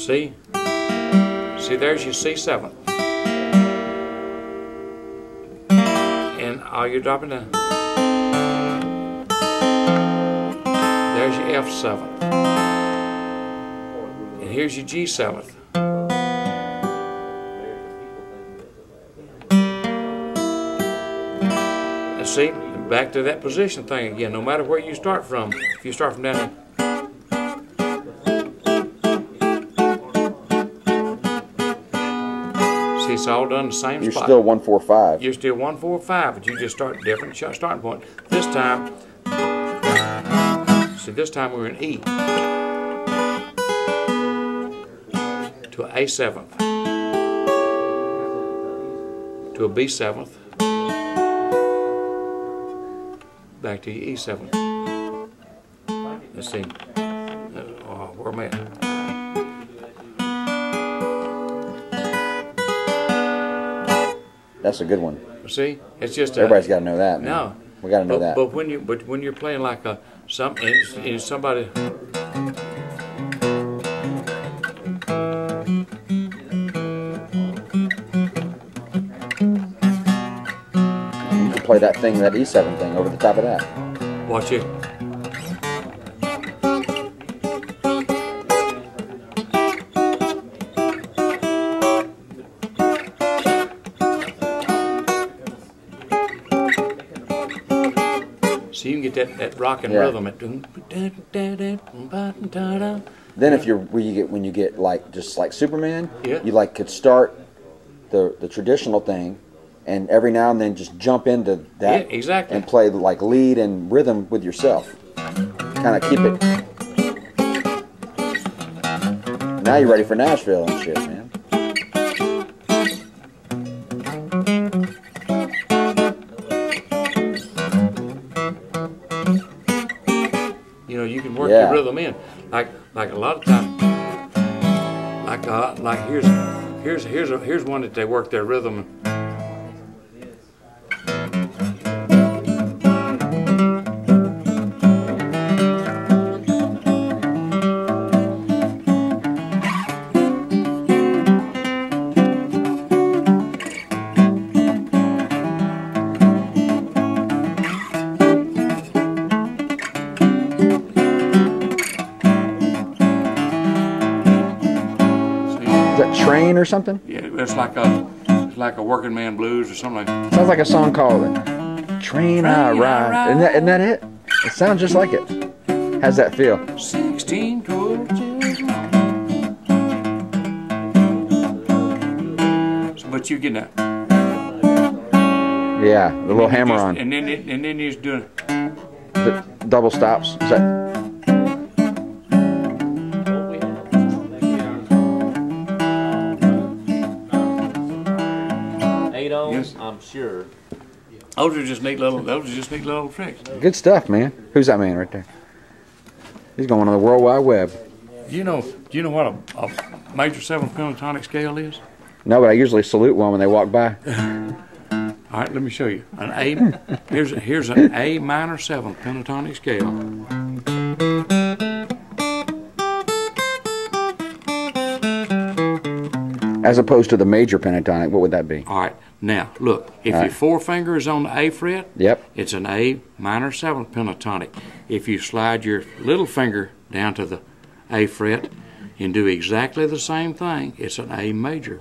See? See, there's your C7. And all you're dropping down. There's your F7. And here's your G7. And see, back to that position thing again. No matter where you start from, if you start from down here. It's all done the same You're spot. still one four five. You're still one, four, five, but you just start different shot starting point. This time, see, this time we're in E to a A seventh to a B seventh back to E seventh. Let's see. Uh, oh, where am I at? That's a good one. See, it's just a, Everybody's got to know that. Man. No. we got to know but, that. But when you but when you're playing like a some somebody you can play that thing, that E7 thing, over the top of that. watch it. So you can get that, that rock and Yeah. rhythm at Then if you're when you get when you get like just like Superman, Yeah. you like could start the the traditional thing, and every now and then just jump into that Yeah, exactly. and play like lead and rhythm with yourself. Kind of keep it. Now you're ready for Nashville and shit, man. Rhythm in. Like like a lot of times like uh, like here's here's here's a, here's one that they work their rhythm Train or something? Yeah, it's like a it's like a working man blues or something like that. Sounds like a song called Train I I Ride. Ride. Isn't that, isn't that it? It sounds just like it. How's that feel? 16 coaches long. But you get that. Yeah, the little hammer on. And then it, and then you're doing The double stops. Is that I'm sure. those are just neat little those are just neat little tricks. good stuff, man? Who's that man right there? He's going on the World Wide Web. You know do you know what a, a major seventh pentatonic scale is? No, but I usually salute one when they walk by. All right, let me show you. An A here's here's an A minor seventh pentatonic scale. As opposed to the major pentatonic, what would that be? All right, now look. If All your forefinger is on the A fret, Yep. it's an A minor seventh pentatonic. If you slide your little finger down to the A fret and do exactly the same thing, it's an A major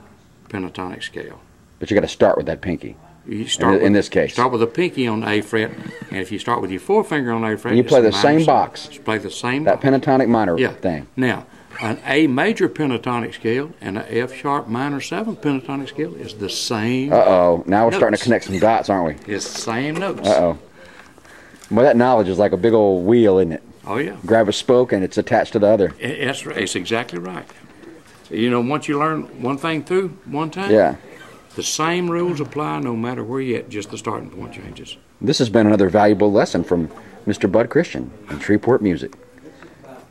pentatonic scale. But you got to start with that pinky. You start in with, this case. start with a pinky on the A fret, and if you start with your forefinger on the A fret, And you play the same seventh. box. Just play the same That box. pentatonic minor Yeah. thing. Now, an A major pentatonic scale and an F sharp minor seventh pentatonic scale is the same. Uh oh. Now we're starting to connect some dots, aren't we? It's the same notes. Uh oh. Well, that knowledge is like a big old wheel, isn't it? Oh yeah. Grab a spoke and it's attached to the other. That's right. It's exactly right. You know, once you learn one thing through one time, Yeah. the same rules apply no matter where you're at. Just the starting point changes. This has been another valuable lesson from Mr. Bud Christian in Shreveport Music.